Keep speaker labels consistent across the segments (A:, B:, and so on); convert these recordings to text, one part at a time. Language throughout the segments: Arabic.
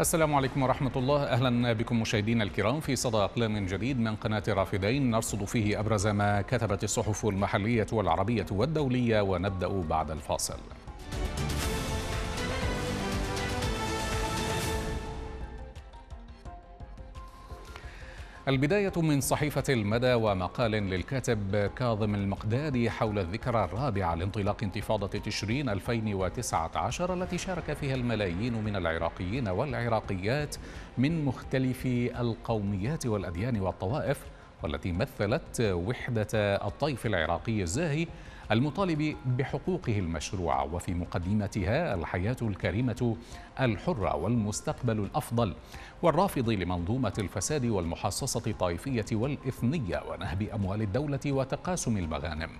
A: السلام عليكم ورحمة الله. أهلا بكم مشاهدينا الكرام في صدى أقلام جديد من قناة رافدين. نرصد فيه أبرز ما كتبت الصحف المحلية والعربية والدولية ونبدأ بعد الفاصل. البداية من صحيفة المدى ومقال للكاتب كاظم المقدادي حول الذكرى الرابعة لانطلاق انتفاضة تشرين 2019 التي شارك فيها الملايين من العراقيين والعراقيات من مختلف القوميات والأديان والطوائف والتي مثلت وحدة الطيف العراقي الزاهي المطالب بحقوقه المشروعة وفي مقدمتها الحياة الكريمة الحرة والمستقبل الأفضل والرافض لمنظومة الفساد والمحاصصة الطائفية والإثنية ونهب أموال الدولة وتقاسم المغانم.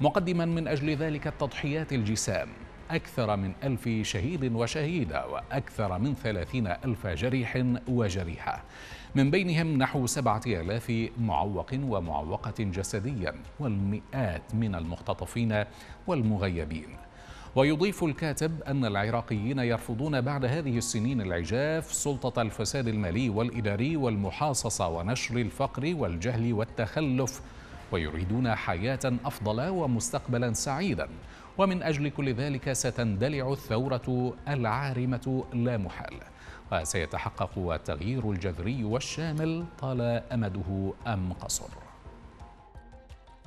A: مقدما من أجل ذلك التضحيات الجسام أكثر من ألف شهيد وشهيدة وأكثر من ثلاثين ألف جريح وجريحة. من بينهم نحو سبعة آلاف معوق ومعوقة جسديا والمئات من المختطفين والمغيبين. ويضيف الكاتب أن العراقيين يرفضون بعد هذه السنين العجاف سلطة الفساد المالي والإداري والمحاصصة ونشر الفقر والجهل والتخلف ويريدون حياة أفضل ومستقبلا سعيدا. ومن أجل كل ذلك ستندلع الثورة العارمة لا محال وسيتحقق التغيير الجذري والشامل طال أمده أم قصر.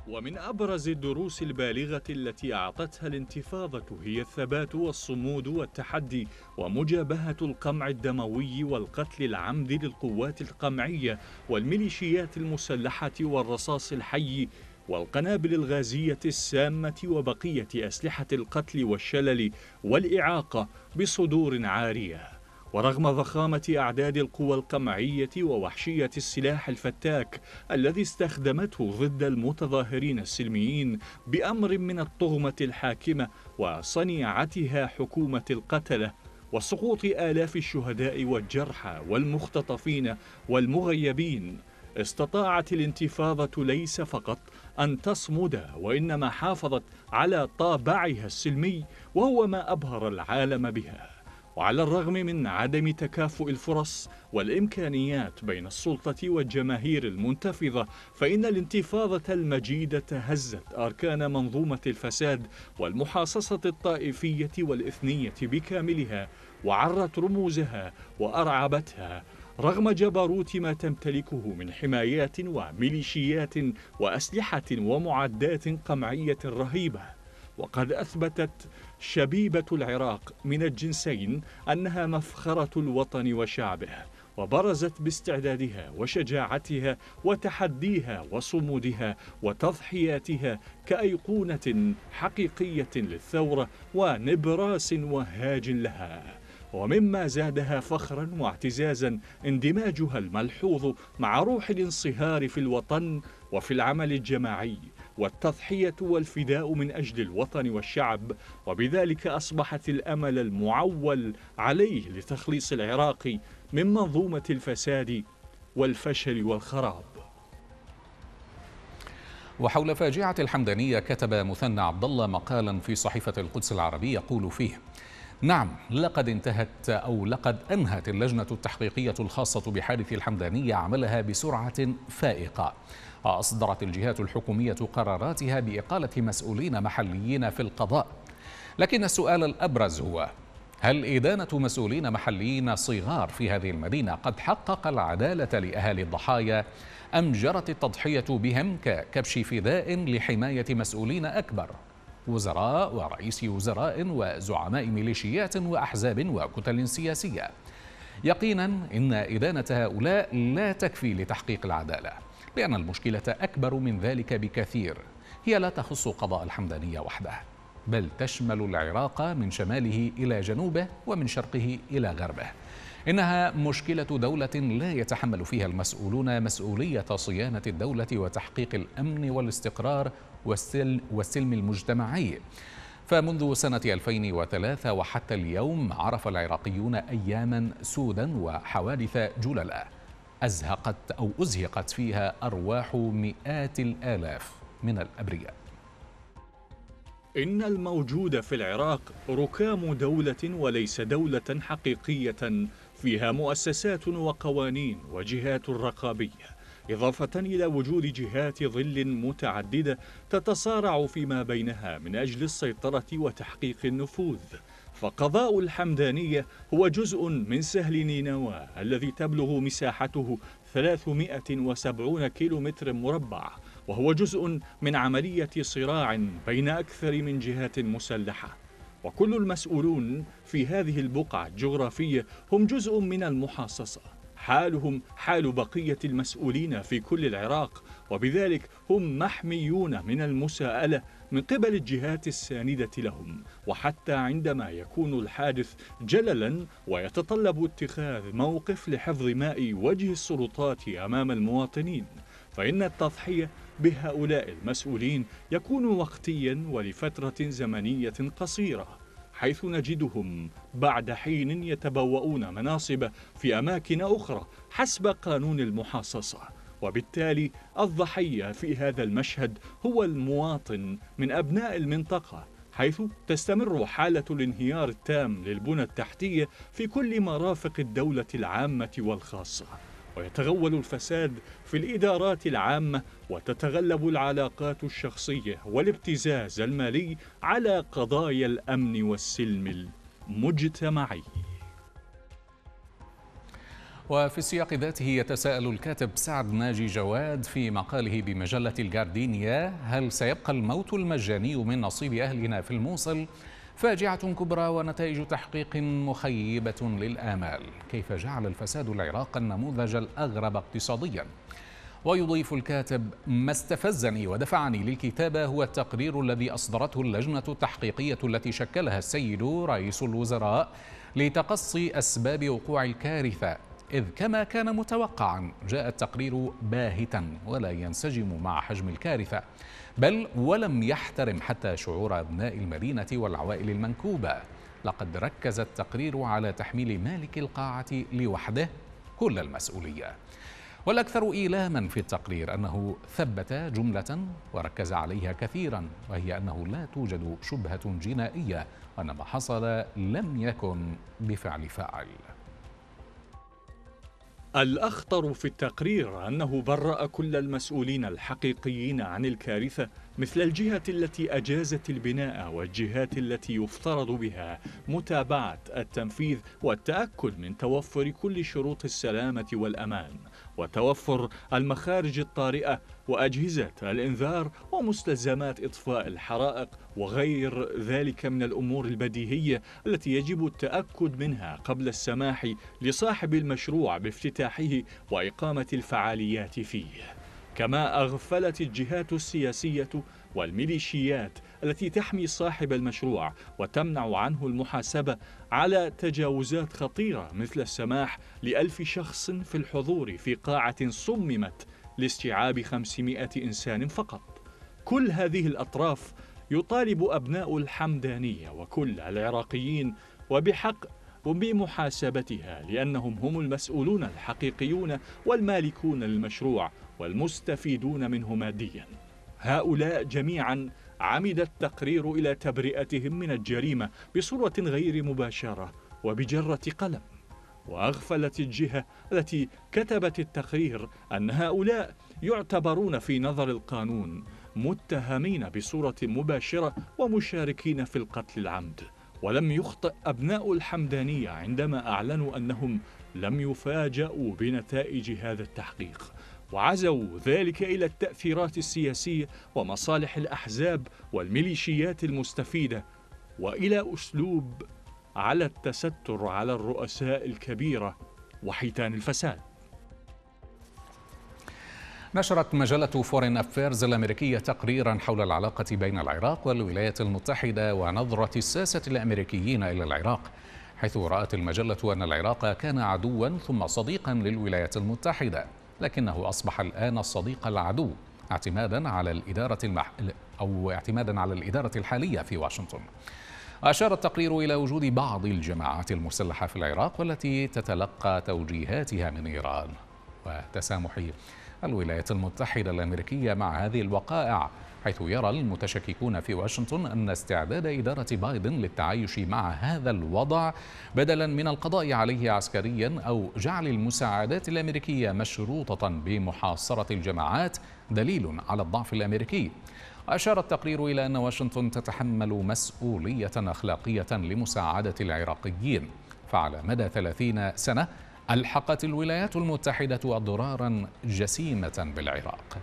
B: ومن أبرز الدروس البالغة التي أعطتها الانتفاضة هي الثبات والصمود والتحدي ومجابهة القمع الدموي والقتل العمد للقوات القمعية والميليشيات المسلحة والرصاص الحي والقنابل الغازية السامة وبقية أسلحة القتل والشلل والإعاقة بصدور عارية. ورغم ضخامة أعداد القوى القمعية ووحشية السلاح الفتاك الذي استخدمته ضد المتظاهرين السلميين بأمر من الطغمة الحاكمة وصنيعتها حكومة القتلة وسقوط آلاف الشهداء والجرحى والمختطفين والمغيبين استطاعت الانتفاضة ليس فقط أن تصمد وإنما حافظت على طابعها السلمي وهو ما أبهر العالم بها. وعلى الرغم من عدم تكافؤ الفرص والإمكانيات بين السلطة والجماهير المنتفضة فإن الانتفاضة المجيدة هزت أركان منظومة الفساد والمحاصصة الطائفية والإثنية بكاملها وعرت رموزها وأرعبتها رغم جبروت ما تمتلكه من حمايات وميليشيات وأسلحة ومعدات قمعية رهيبة وقد أثبتت شبيبة العراق من الجنسين أنها مفخرة الوطن وشعبه وبرزت باستعدادها وشجاعتها وتحديها وصمودها وتضحياتها كأيقونة حقيقية للثورة ونبراس وهاج لها. ومما زادها فخرا واعتزازا اندماجها الملحوظ مع روح الانصهار في الوطن وفي العمل الجماعي والتضحية والفداء من أجل الوطن والشعب وبذلك أصبحت الأمل المعول عليه لتخليص العراق من منظومة الفساد والفشل والخراب.
A: وحول فاجعة الحمدانية كتب مثنى عبد الله مقالا في صحيفة القدس العربية يقول فيه نعم لقد انتهت أو لقد أنهت اللجنة التحقيقية الخاصة بحادث الحمدانية عملها بسرعة فائقة. أصدرت الجهات الحكومية قراراتها بإقالة مسؤولين محليين في القضاء. لكن السؤال الأبرز هو هل إدانة مسؤولين محليين صغار في هذه المدينة قد حقق العدالة لأهالي الضحايا؟ أم جرت التضحية بهم ككبش فداء لحماية مسؤولين أكبر؟ وزراء ورئيس وزراء وزعماء ميليشيات وأحزاب وكتل سياسية. يقينا إن إدانة هؤلاء لا تكفي لتحقيق العدالة لأن المشكلة أكبر من ذلك بكثير. هي لا تخص قضاء الحمدانية وحده بل تشمل العراق من شماله إلى جنوبه ومن شرقه إلى غربه. إنها مشكلة دولة لا يتحمل فيها المسؤولون مسؤولية صيانة الدولة وتحقيق الأمن والاستقرار والسلم المجتمعي. فمنذ سنة 2003 وحتى اليوم عرف العراقيون أياما سودا وحوادث جللا أزهقت أو أزهقت فيها أرواح مئات الآلاف من الأبرياء.
B: إن الموجود في العراق ركام دولة وليس دولة حقيقية فيها مؤسسات وقوانين وجهات رقابية إضافة إلى وجود جهات ظل متعددة تتصارع فيما بينها من أجل السيطرة وتحقيق النفوذ. فقضاء الحمدانية هو جزء من سهل نينوى الذي تبلغ مساحته 370 كيلومتر مربع وهو جزء من عملية صراع بين أكثر من جهات مسلحة. وكل المسؤولون في هذه البقعة الجغرافية هم جزء من المحاصصة. حالهم حال بقية المسؤولين في كل العراق وبذلك هم محميون من المساءلة من قبل الجهات الساندة لهم. وحتى عندما يكون الحادث جللا ويتطلب اتخاذ موقف لحفظ ماء وجه السلطات أمام المواطنين. فإن التضحية بهؤلاء المسؤولين يكون وقتيا ولفترة زمنية قصيرة حيث نجدهم بعد حين يتبوؤون مناصب في أماكن أخرى حسب قانون المحاصصة. وبالتالي الضحية في هذا المشهد هو المواطن من أبناء المنطقة حيث تستمر حالة الانهيار التام للبنى التحتية في كل مرافق الدولة العامة والخاصة. ويتغول الفساد في الإدارات العامة وتتغلب العلاقات الشخصية والابتزاز المالي على قضايا الأمن والسلم المجتمعي
A: وفي السياق ذاته يتساءل الكاتب سعد ناجي جواد في مقاله بمجلة الجاردينيا هل سيبقى الموت المجاني من نصيب أهلنا في الموصل؟ فاجعة كبرى ونتائج تحقيق مخيبة للآمال. كيف جعل الفساد العراق النموذج الأغرب اقتصاديا؟ ويضيف الكاتب ما استفزني ودفعني للكتابة هو التقرير الذي أصدرته اللجنة التحقيقية التي شكلها السيد رئيس الوزراء لتقصي أسباب وقوع الكارثة. إذ كما كان متوقعا جاء التقرير باهتا ولا ينسجم مع حجم الكارثة. بل ولم يحترم حتى شعور أبناء المدينة والعوائل المنكوبة. لقد ركز التقرير على تحميل مالك القاعة لوحده كل المسؤولية. والأكثر إيلاما في التقرير أنه ثبت جملة وركز عليها كثيرا وهي أنه لا توجد شبهة جنائية وأن ما حصل لم يكن بفعل فاعل.
B: الأخطر في التقرير أنه برأ كل المسؤولين الحقيقيين عن الكارثة مثل الجهة التي أجازت البناء والجهات التي يفترض بها متابعة التنفيذ والتأكد من توفر كل شروط السلامة والأمان وتوفر المخارج الطارئة وأجهزة الإنذار ومستلزمات إطفاء الحرائق وغير ذلك من الأمور البديهية التي يجب التأكد منها قبل السماح لصاحب المشروع بافتتاحه وإقامة الفعاليات فيه. كما أغفلت الجهات السياسية والميليشيات التي تحمي صاحب المشروع وتمنع عنه المحاسبة على تجاوزات خطيرة مثل السماح لألف شخص في الحضور في قاعة صممت لاستيعاب 500 إنسان فقط. كل هذه الأطراف يطالب أبناء الحمدانية وكل العراقيين وبحق وبمحاسبتها لأنهم هم المسؤولون الحقيقيون والمالكون للمشروع والمستفيدون منه ماديا. هؤلاء جميعا عمد التقرير إلى تبرئتهم من الجريمة بصورة غير مباشرة وبجرة قلم. وأغفلت الجهة التي كتبت التقرير أن هؤلاء يعتبرون في نظر القانون متهمين بصورة مباشرة ومشاركين في القتل العمد. ولم يخطئ أبناء الحمدانية عندما أعلنوا أنهم لم يفاجأوا بنتائج هذا التحقيق. وعزوا ذلك إلى التأثيرات السياسية ومصالح الأحزاب والميليشيات المستفيدة وإلى أسلوب على التستر على الرؤوس الكبيرة وحيتان الفساد.
A: نشرت مجلة Foreign Affairs الأمريكية تقريرا حول العلاقة بين العراق والولايات المتحدة ونظرة الساسة الأمريكيين إلى العراق حيث رأت المجلة أن العراق كان عدوا ثم صديقا للولايات المتحدة لكنه أصبح الآن الصديق العدو اعتمادا على الإدارة المح... أو اعتمادا على الإدارة الحالية في واشنطن. أشار التقرير إلى وجود بعض الجماعات المسلحة في العراق والتي تتلقى توجيهاتها من إيران. وتسامح الولايات المتحدة الأمريكية مع هذه الوقائع حيث يرى المتشككون في واشنطن أن استعداد إدارة بايدن للتعايش مع هذا الوضع بدلا من القضاء عليه عسكريا أو جعل المساعدات الأمريكية مشروطة بمحاصرة الجماعات دليل على الضعف الأمريكي. أشار التقرير إلى أن واشنطن تتحمل مسؤولية أخلاقية لمساعدة العراقيين. فعلى مدى ثلاثين سنة ألحقت الولايات المتحدة أضرارا جسيمة بالعراق.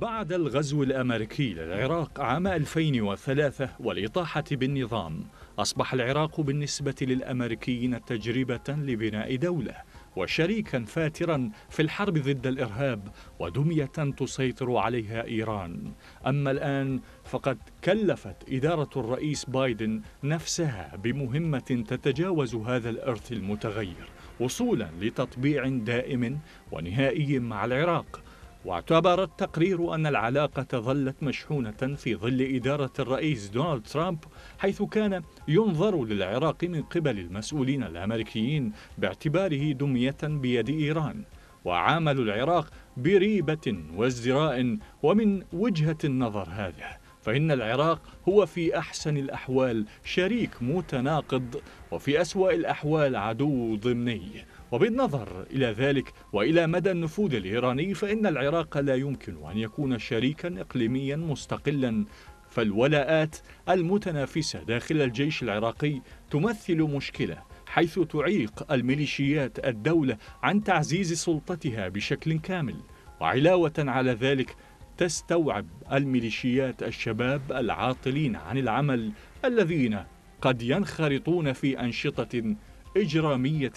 B: بعد الغزو الأمريكي للعراق عام 2003 والإطاحة بالنظام أصبح العراق بالنسبة للأمريكيين تجربة لبناء دولة. وشريكا فاترا في الحرب ضد الإرهاب ودمية تسيطر عليها إيران. أما الآن فقد كلفت إدارة الرئيس بايدن نفسها بمهمة تتجاوز هذا الإرث المتغير وصولا لتطبيع دائم ونهائي مع العراق. واعتبر التقرير أن العلاقة ظلت مشحونة في ظل إدارة الرئيس دونالد ترامب حيث كان ينظر للعراق من قبل المسؤولين الأمريكيين باعتباره دمية بيد إيران. وعاملوا العراق بريبة وازدراء ومن وجهة النظر هذه فإن العراق هو في أحسن الأحوال شريك متناقض وفي أسوأ الأحوال عدو ضمني. وبالنظر إلى ذلك وإلى مدى النفوذ الإيراني فإن العراق لا يمكن أن يكون شريكا إقليميا مستقلا. فالولاءات المتنافسة داخل الجيش العراقي تمثل مشكلة حيث تعيق الميليشيات الدولة عن تعزيز سلطتها بشكل كامل. وعلاوة على ذلك تستوعب الميليشيات الشباب العاطلين عن العمل الذين قد ينخرطون في أنشطة إجرامية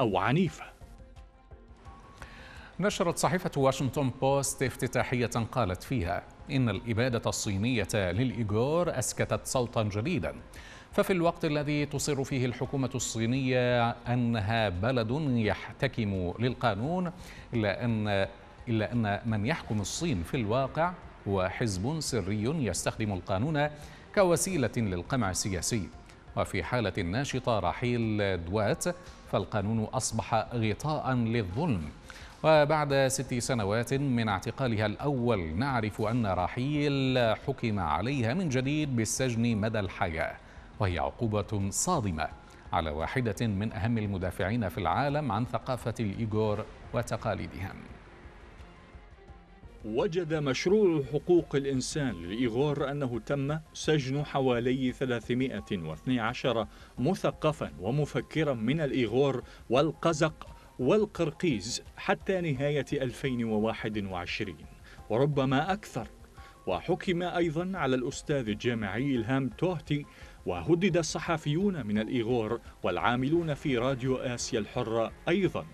B: أو عنيفة.
A: نشرت صحيفة واشنطن بوست افتتاحية قالت فيها إن الإبادة الصينية للإيغور أسكتت صوتا جديدا. ففي الوقت الذي تصر فيه الحكومة الصينية أنها بلد يحتكم للقانون إلا أن إلا أن من يحكم الصين في الواقع هو حزب سري يستخدم القانون كوسيلة للقمع السياسي. وفي حالة الناشطة رحيل دوات فالقانون أصبح غطاء للظلم. وبعد ست سنوات من اعتقالها الأول نعرف أن رحيل حكم عليها من جديد بالسجن مدى الحياة وهي عقوبة صادمة على واحدة من أهم المدافعين في العالم عن ثقافة الإيغور وتقاليدهم.
B: وجد مشروع حقوق الإنسان للإيغور أنه تم سجن حوالي 312 مثقفا ومفكرا من الإيغور والقزق والقرقيز حتى نهاية 2021 وربما أكثر. وحكم أيضا على الأستاذ الجامعي إلهام توهتي وهدد الصحفيون من الإيغور والعاملون في راديو آسيا الحرة أيضا.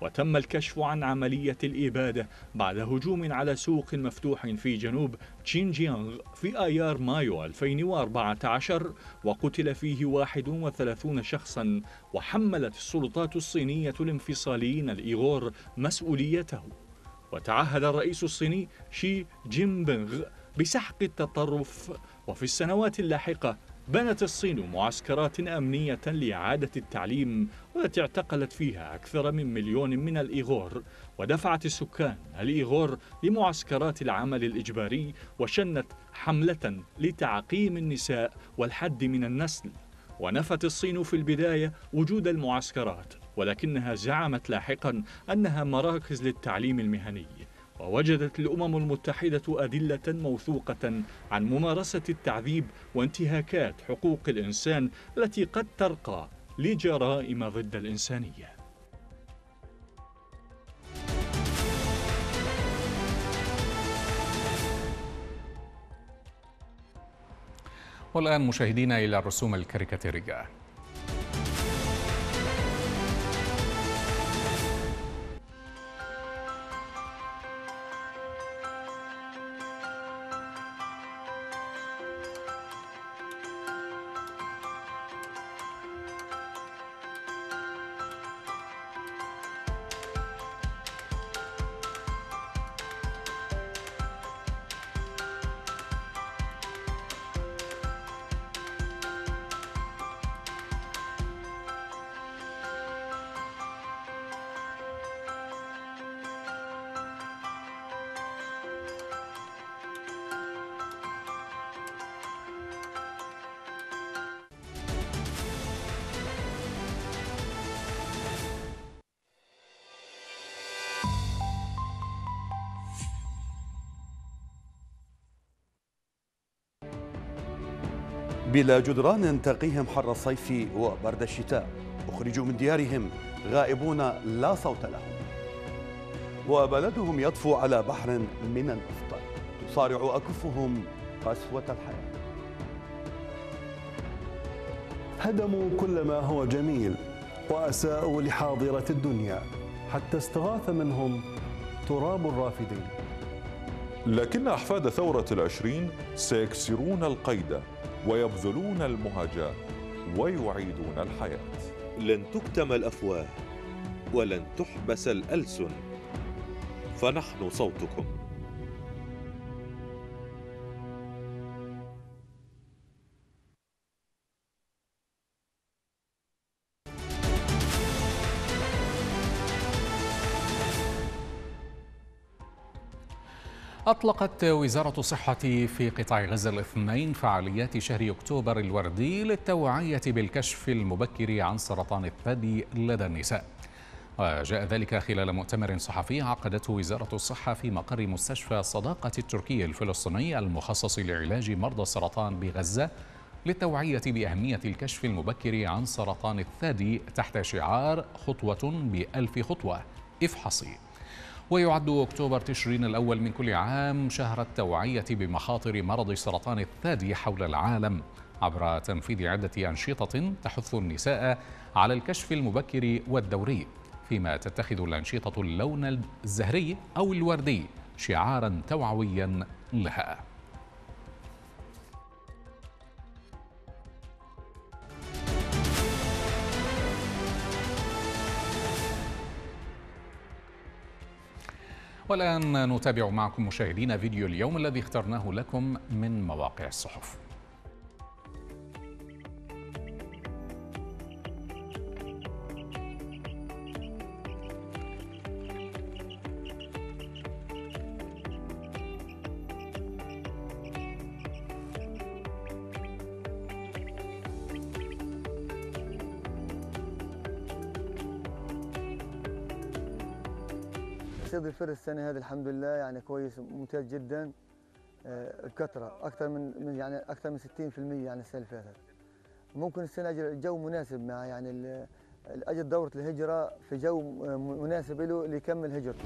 B: وتم الكشف عن عملية الإبادة بعد هجوم على سوق مفتوح في جنوب تشينجيانغ في آيار مايو 2014 وقتل فيه 31 شخصا وحملت السلطات الصينية الانفصاليين الإيغور مسؤوليته. وتعهد الرئيس الصيني شي جين بينغ بسحق التطرف وفي السنوات اللاحقة بنت الصين معسكرات أمنية لإعادة التعليم والتي اعتقلت فيها أكثر من مليون من الإيغور ودفعت السكان الإيغور لمعسكرات العمل الإجباري وشنت حملة لتعقيم النساء والحد من النسل. ونفت الصين في البداية وجود المعسكرات ولكنها زعمت لاحقا أنها مراكز للتعليم المهني. ووجدت الأمم المتحدة أدلة موثوقة عن ممارسة التعذيب وانتهاكات حقوق الإنسان التي قد ترقى لجرائم ضد الإنسانية.
A: والآن مشاهدينا إلى الرسوم الكاريكاتيرية
C: بلا جدران تقيهم حر الصيف وبرد الشتاء. أخرجوا من ديارهم غائبون لا صوت لهم. وبلدهم يطفو على بحر من النفط تصارع أكفهم قسوة الحياة.
D: هدموا كل ما هو جميل وأساءوا لحاضرة الدنيا. حتى استغاث منهم تراب الرافدين.
E: لكن أحفاد ثورة العشرين سيكسرون القيد. ويبذلون المهجة ويعيدون الحياة.
F: لن تكتم الأفواه ولن تحبس الألسن. فنحن صوتكم.
A: أطلقت وزارة الصحة في قطاع غزة الاثنين فعاليات شهر أكتوبر الوردي للتوعية بالكشف المبكر عن سرطان الثدي لدى النساء. وجاء ذلك خلال مؤتمر صحفي عقدته وزارة الصحة في مقر مستشفى صداقة التركي الفلسطيني المخصص لعلاج مرضى السرطان بغزة للتوعية بأهمية الكشف المبكر عن سرطان الثدي تحت شعار خطوة بألف خطوة. إفحصي. ويعد أكتوبر تشرين الأول من كل عام شهر التوعية بمخاطر مرض سرطان الثدي حول العالم. عبر تنفيذ عدة أنشطة تحث النساء على الكشف المبكر والدوري فيما تتخذ الأنشطة اللون الزهري أو الوردي شعارا توعويا لها. والآن نتابع معكم مشاهدينا فيديو اليوم الذي اخترناه لكم من مواقع الصحف.
G: الفر السنة هذه الحمد لله يعني كويس ممتاز جدا. آه، بكثره أكثر من يعني أكثر من 60% يعني السنة اللي فاتت. ممكن السنة الجو مناسب مع يعني أجل دورة الهجرة في جو آه، مناسب له ليكمل هجرته.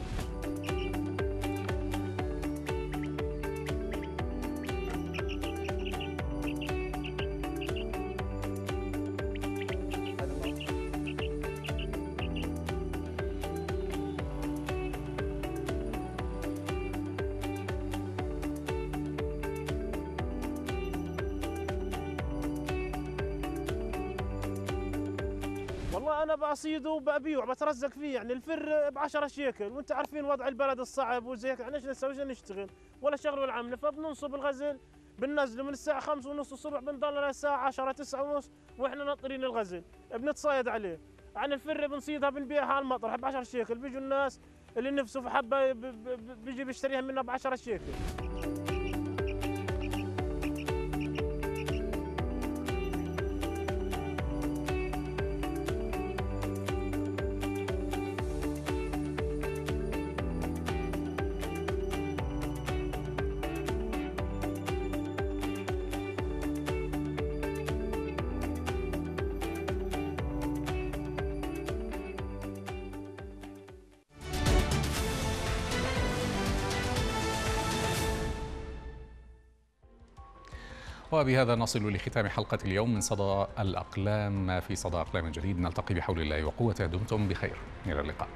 H: بصيده وببيع بترزق فيه يعني الفر ب 10 شيكل وانت عارفين وضع البلد الصعب وزي هيك إحنا إيش نسوي؟ إيش نشتغل؟ ولا شغل ولا عمله فبننصب الغزل بننزله من الساعة 5 ونص الصبح بنضل للساعة 10 9 ونص وإحنا ناطرين الغزل. بنتصايد عليه. عن الفر بنصيدها بنبيعها على المطرح ب 10 شيكل. بيجوا الناس اللي نفسه في حبة بيجي بيشتريها منا ب 10 شيكل.
A: وبهذا نصل لختام حلقة اليوم من صدى الأقلام. في صدى أقلام جديد نلتقي بحول الله وقوته دمتم بخير. إلى اللقاء.